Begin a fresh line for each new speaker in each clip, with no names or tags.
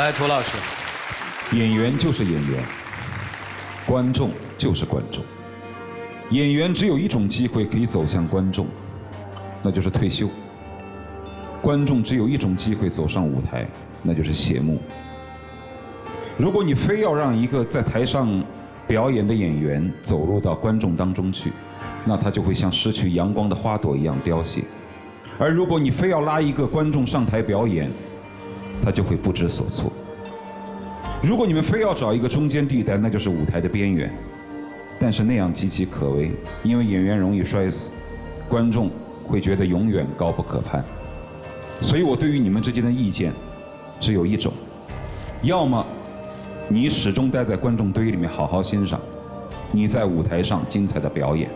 来，涂老师，
演员就是演员，观众就是观众。演员只有一种机会可以走向观众，那就是退休；观众只有一种机会走上舞台，那就是谢幕。如果你非要让一个在台上表演的演员走入到观众当中去，那他就会像失去阳光的花朵一样凋谢；而如果你非要拉一个观众上台表演，他就会不知所措。如果你们非要找一个中间地带，那就是舞台的边缘。但是那样岌岌可危，因为演员容易摔死，观众会觉得永远高不可攀。所以我对于你们之间的意见只有一种：要么你始终待在观众堆里面好好欣赏，你在舞台上精彩的表演；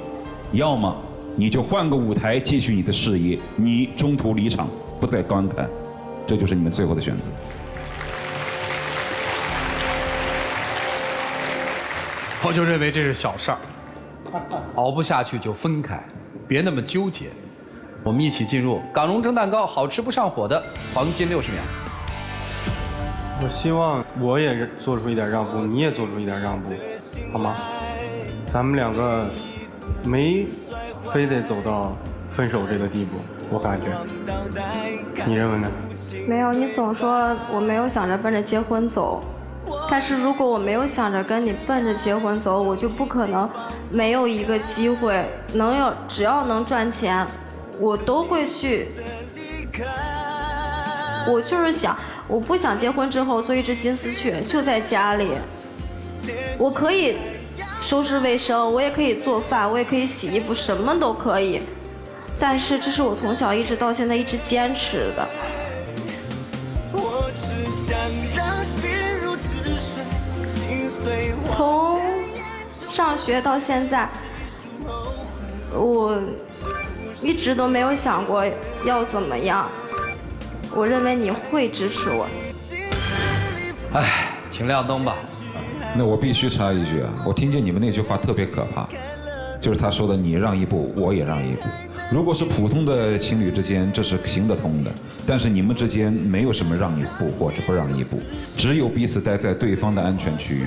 要么你就换个舞台继续你的事业，你中途离场不再观看，这就是你们最后的选择。
我就认为这是小事儿，熬不下去就分开，别那么纠结。我们一起进入港荣蒸蛋糕好吃不上火的黄金六十秒。
我希望我也做出一点让步，你也做出一点让步，好吗？咱们两个没非得走到分手这个地步，我感觉。你认为呢？
没有，你总说我没有想着奔着结婚走。但是如果我没有想着跟你奔着结婚走，我就不可能没有一个机会能有，只要能赚钱，我都会去。我就是想，我不想结婚之后做一只金丝雀，就在家里。我可以收拾卫生，我也可以做饭，我也可以洗衣服，什么都可以。但是这是我从小一直到现在一直坚持的。从上学到现在，我一直都没有想过要怎么样。我认为你会支持我。
哎，请亮灯吧。
那我必须插一句啊，我听见你们那句话特别可怕，就是他说的“你让一步，我也让一步”。如果是普通的情侣之间，这是行得通的。但是你们之间没有什么让一步或者不让一步，只有彼此待在对方的安全区域。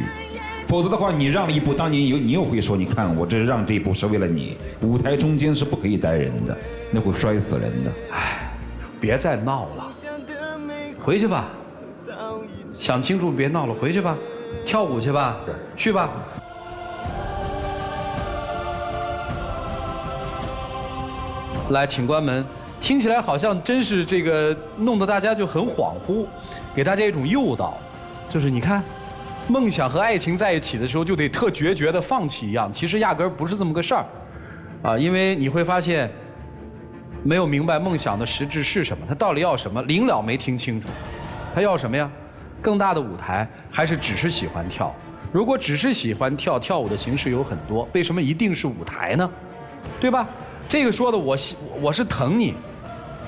否则的话，你让了一步，当年有你又会说，你看我这让这一步是为了你。舞台中间是不可以待人的，那会摔死人的。
唉，别再闹了，回去吧。想清楚，别闹了，回去吧，跳舞去吧，去吧。来，请关门。听起来好像真是这个，弄得大家就很恍惚，给大家一种诱导，就是你看。梦想和爱情在一起的时候，就得特决绝的放弃一样，其实压根儿不是这么个事儿，啊，因为你会发现，没有明白梦想的实质是什么，他到底要什么，临了没听清楚，他要什么呀？更大的舞台，还是只是喜欢跳？如果只是喜欢跳，跳舞的形式有很多，为什么一定是舞台呢？对吧？这个说的我我是疼你，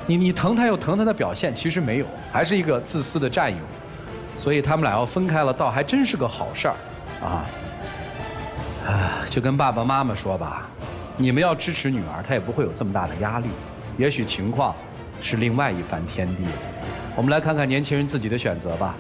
你你疼他又疼他的表现，其实没有，还是一个自私的占有。所以他们俩要分开了，倒还真是个好事儿，啊，啊，就跟爸爸妈妈说吧，你们要支持女儿，她也不会有这么大的压力。也许情况是另外一番天地。我们来看看年轻人自己的选择吧。